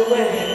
Away.